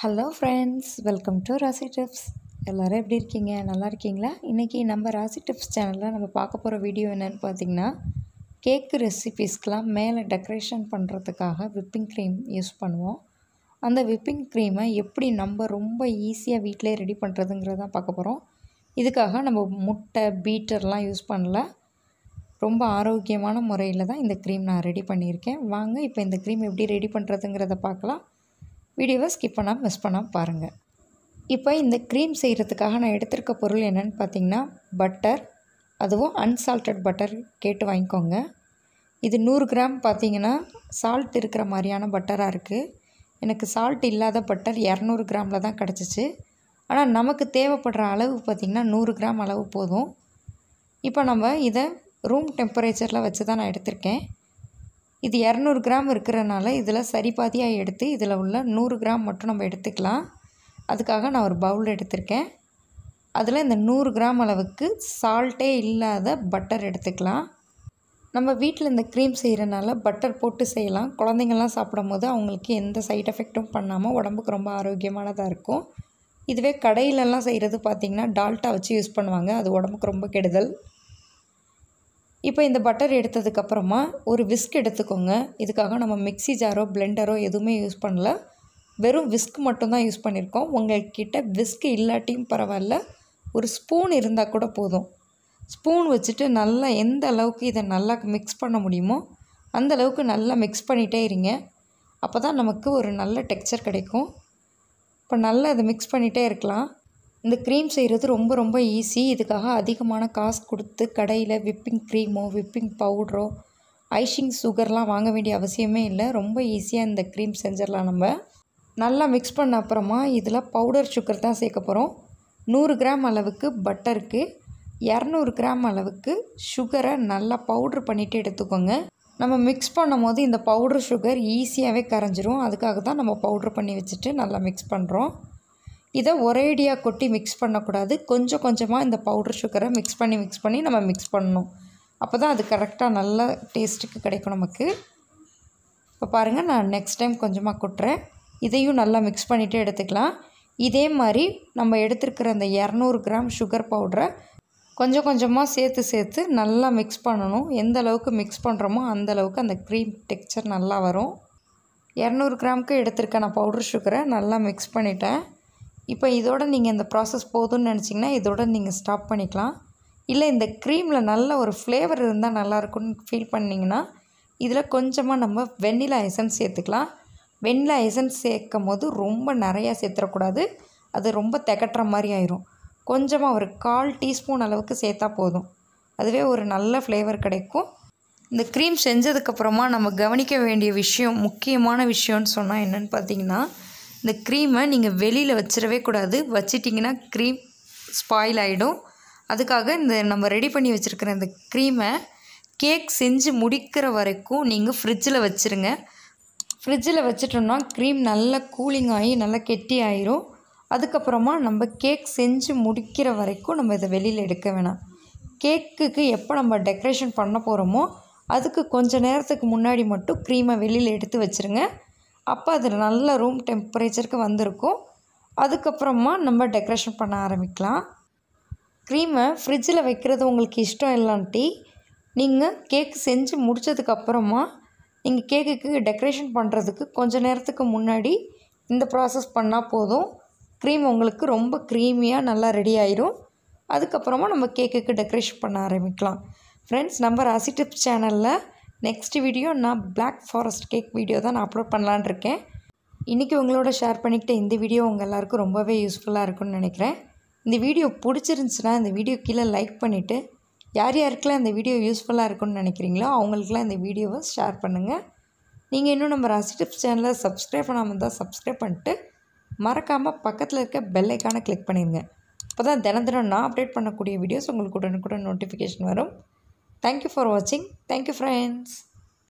Hello friends welcome to Rasi tips எல்லோரும் எப்படி இருக்கீங்க? நல்லா இருக்கீங்களா? இன்றைக்கி நம்ம ராசி டிப்ஸ் சேனலில் நம்ம பார்க்க போகிற வீடியோ என்னென்னு பார்த்தீங்கன்னா கேக்கு ரெசிபீஸ்க்கெலாம் மேலே டெக்கரேஷன் பண்ணுறதுக்காக விப்பிங் க்ரீம் யூஸ் பண்ணுவோம். அந்த விப்பிங் க்ரீமை எப்படி நம்ம ரொம்ப ஈஸியாக வீட்டிலே ரெடி பண்ணுறதுங்கிறத பார்க்க போகிறோம் இதுக்காக நம்ம முட்டை பீட்டர்லாம் யூஸ் பண்ணல. ரொம்ப ஆரோக்கியமான முறையில் தான் இந்த க்ரீம் நான் ரெடி பண்ணியிருக்கேன். வாங்க இப்போ இந்த க்ரீம் எப்படி ரெடி பண்ணுறதுங்கிறத பார்க்கலாம். வீடியோவை ஸ்கிப் பண்ணாமல் மிஸ் பண்ணாமல் பாருங்கள் இப்போ இந்த க்ரீம் செய்கிறதுக்காக நான் எடுத்திருக்க பொருள் என்னென்னு பார்த்தீங்கன்னா பட்டர் அதுவும் அன்சால்ட்டட் பட்டர் கேட்டு வாங்கிக்கோங்க. இது நூறு கிராம் பார்த்தீங்கன்னா சால்ட் இருக்கிற மாதிரியான பட்டராக இருக்குது எனக்கு சால்ட் இல்லாத பட்டர் இரநூறு கிராமில் தான் கிடச்சிச்சு. ஆனால் நமக்கு தேவைப்படுற அளவு பார்த்திங்கன்னா நூறு கிராம் அளவு போதும். இப்போ நம்ம இதை ரூம் டெம்பரேச்சரில் வச்சு தான் நான் எடுத்திருக்கேன். இது இரநூறு கிராம் இருக்கிறனால இதில் சரி பாதியாக எடுத்து இதில் உள்ள நூறு கிராம் மட்டும் நம்ம எடுத்துக்கலாம். அதுக்காக நான் ஒரு பவுல் எடுத்திருக்கேன். அதில் இந்த நூறு கிராம் அளவுக்கு சால்ட்டே இல்லாத பட்டர் எடுத்துக்கலாம். நம்ம வீட்டில் இந்த க்ரீம் செய்கிறனால பட்டர் போட்டு செய்யலாம். குழந்தைங்கள்லாம் சாப்பிடும் போது அவங்களுக்கு எந்த சைட் எஃபெக்ட்டும் பண்ணாமல் உடம்புக்கு ரொம்ப ஆரோக்கியமானதாக இருக்கும். இதுவே கடையிலலாம் செய்கிறது பார்த்திங்கன்னா டால்ட்டா வச்சு யூஸ் பண்ணுவாங்க. அது உடம்புக்கு ரொம்ப கெடுதல். இப்போ இந்த பட்டர் எடுத்ததுக்கப்புறமா ஒரு விஸ்க் எடுத்துக்கோங்க. இதுக்காக நம்ம மிக்ஸி ஜாரோ பிளெண்டரோ எதுவுமே யூஸ் பண்ணல. வெறும் விஸ்க் மட்டும்தான் யூஸ் பண்ணியிருக்கோம் உங்கள்கிட்ட விஸ்க் இல்லாட்டியும் பரவாயில்ல. ஒரு ஸ்பூன் இருந்தால் கூட போதும். ஸ்பூன் வச்சுட்டு நல்லா எந்த அளவுக்கு இதை நல்லா மிக்ஸ் பண்ண முடியுமோ அந்த அளவுக்கு நல்லா மிக்ஸ் பண்ணிகிட்டே இருங்க. அப்போ தான் நமக்கு ஒரு நல்ல டெக்ஸ்சர் கிடைக்கும். இப்போ நல்லா இதை மிக்ஸ் பண்ணிகிட்டே இருக்கலாம். இந்த க்ரீம் செய்கிறது ரொம்ப ரொம்ப ஈஸி இதுக்காக அதிகமான காசு கொடுத்து கடையில் விப்பிங் க்ரீமோ விப்பிங் பவுட்ரோ ஐஷிங் சுகர்லாம் வாங்க வேண்டிய அவசியமே இல்லை. ரொம்ப ஈஸியாக இந்த க்ரீம் செஞ்சிடலாம் நம்ம. நல்லா மிக்ஸ் பண்ண அப்புறமா இதில் பவுடர் சுகர் தான் சேர்க்க போகிறோம் நூறு கிராம் அளவுக்கு பட்டருக்கு இரநூறு கிராம் அளவுக்கு சுகரை நல்லா பவுட்ரு பண்ணிவிட்டு எடுத்துக்கோங்க. நம்ம மிக்ஸ் பண்ணும் போது இந்த பவுட்ரு சுகர் ஈஸியாகவே கரைஞ்சிரும். அதுக்காக தான் நம்ம பவுட்ரு பண்ணி வச்சுட்டு நல்லா மிக்ஸ் பண்ணுறோம் இதை ஒரேடியாக கொட்டி மிக்ஸ் பண்ணக்கூடாது. கொஞ்சம் கொஞ்சமாக இந்த பவுடர் சுகரை மிக்ஸ் பண்ணி மிக்ஸ் பண்ணி நம்ம மிக்ஸ் பண்ணணும். அப்போ தான் அது கரெக்டாக நல்ல டேஸ்ட்டுக்கு கிடைக்கும் நமக்கு. இப்போ பாருங்கள் நான் நெக்ஸ்ட் டைம் கொஞ்சமாக கொட்டுறேன். இதையும் நல்லா மிக்ஸ் பண்ணிவிட்டு எடுத்துக்கலாம். இதே மாதிரி நம்ம எடுத்துருக்கிற அந்த இரநூறு கிராம் சுகர் பவுடரை கொஞ்சம் கொஞ்சமாக சேர்த்து சேர்த்து நல்லா மிக்ஸ் பண்ணணும். எந்த அளவுக்கு மிக்ஸ் பண்ணுறோமோ அந்த அளவுக்கு அந்த க்ரீம் டெக்ஸ்சர் நல்லா வரும். இரநூறு கிராமுக்கு எடுத்திருக்க நான் பவுடர் சுகரை நல்லா மிக்ஸ் பண்ணிட்டேன். இப்போ இதோட நீங்கள் இந்த ப்ராசஸ் போதும்னு நினச்சிங்கன்னா இதோட நீங்கள் ஸ்டாப் பண்ணிக்கலாம். இல்லை இந்த க்ரீமில் நல்ல ஒரு ஃப்ளேவர் இருந்தால் நல்லாயிருக்குன்னு ஃபீல் பண்ணிங்கன்னா இதில் கொஞ்சமாக நம்ம வெண்ணிலா எசன்ஸ் சேர்த்துக்கலாம். வெண்ணிலா எசன்ஸ் சேர்க்கும் போது ரொம்ப நிறையா சேர்த்துடக்கூடாது அது ரொம்ப திகட்டுற மாதிரி ஆயிரும். கொஞ்சமாக ஒரு கால் டீஸ்பூன் அளவுக்கு சேர்த்தா போதும். அதுவே ஒரு நல்ல ஃப்ளேவர் கிடைக்கும். இந்த க்ரீம் செஞ்சதுக்கப்புறமா நம்ம கவனிக்க வேண்டிய விஷயம் முக்கியமான விஷயம்னு சொன்னால் என்னென்னு பார்த்தீங்கன்னா இந்த க்ரீமை நீங்கள் வெளியில் வச்சிடவே கூடாது. வச்சிட்டிங்கன்னா க்ரீம் ஸ்பாயில் ஆகிடும் அதுக்காக இந்த நம்ம ரெடி பண்ணி வச்சுருக்கிற இந்த க்ரீமை கேக் செஞ்சு முடிக்கிற வரைக்கும் நீங்கள் ஃப்ரிட்ஜில் வச்சுருங்க. ஃப்ரிட்ஜில் வச்சிட்டோம்னா க்ரீம் நல்லா கூலிங் ஆகி நல்லா கெட்டி ஆயிரும். அதுக்கப்புறமா நம்ம கேக் செஞ்சு முடிக்கிற வரைக்கும் நம்ம இதை வெளியில் எடுக்க வேணாம். கேக்குக்கு எப்போ நம்ம டெக்கரேஷன் பண்ண போகிறோமோ அதுக்கு கொஞ்சம் நேரத்துக்கு முன்னாடி மட்டும் க்ரீமை வெளியில் எடுத்து வச்சுருங்க. அப்போ அது நல்ல ரூம் டெம்பரேச்சருக்கு வந்திருக்கும். அதுக்கப்புறமா நம்ம டெக்கரேஷன் பண்ண ஆரம்பிக்கலாம். க்ரீமை ஃப்ரிட்ஜில் வைக்கிறது உங்களுக்கு இஷ்டம் இல்லாட்டி நீங்கள் கேக் செஞ்சு முடித்ததுக்கப்புறமா நீங்கள் கேக்குக்கு டெக்கரேஷன் பண்ணுறதுக்கு கொஞ்ச நேரத்துக்கு முன்னாடி இந்த ப்ராசஸ் பண்ணால் போதும். க்ரீம் உங்களுக்கு ரொம்ப க்ரீமியாக நல்லா ரெடி ஆயிரும். அதுக்கப்புறமா நம்ம கேக்குக்கு டெக்கரேஷன் பண்ண ஆரம்பிக்கலாம். ஃப்ரெண்ட்ஸ் நம்ம ராசி டிப்ஸ் சேனலில் நெக்ஸ்ட் வீடியோ நான் பிளாக் ஃபாரஸ்ட் கேக் வீடியோ தான் நான் அப்லோட் பண்ணலான் இருக்கேன். இன்றைக்கி உங்களோட ஷேர் பண்ணிக்கிட்ட இந்த வீடியோ உங்கள் எல்லாருக்கும் ரொம்பவே யூஸ்ஃபுல்லாக இருக்கும்னு நினைக்கிறேன். இந்த வீடியோ பிடிச்சிருந்துச்சுன்னா இந்த வீடியோ கீழே லைக் பண்ணிவிட்டு யார் யாருக்கெல்லாம் இந்த வீடியோ யூஸ்ஃபுல்லாக இருக்கும்னு நினைக்கிறீங்களோ அவங்களுக்குலாம் இந்த வீடியோவை ஷேர் பண்ணுங்கள் நீங்கள் இன்னும் நம்ம ராசி டிப்ஸ் சேனலை சப்ஸ்கிரைப் பண்ணாமல் இருந்தால் சப்ஸ்கிரைப் பண்ணிட்டு மறக்காமல் பக்கத்தில் இருக்க பெல்லைக்கான கிளிக் பண்ணிடுங்க அப்போ தான் தினம் தினம் நான் அப்டேட் பண்ணக்கூடிய வீடியோஸ் உங்களுக்கு உடனுக்குடன் நோட்டிஃபிகேஷன் வரும். Thank you for watching. Thank you friends.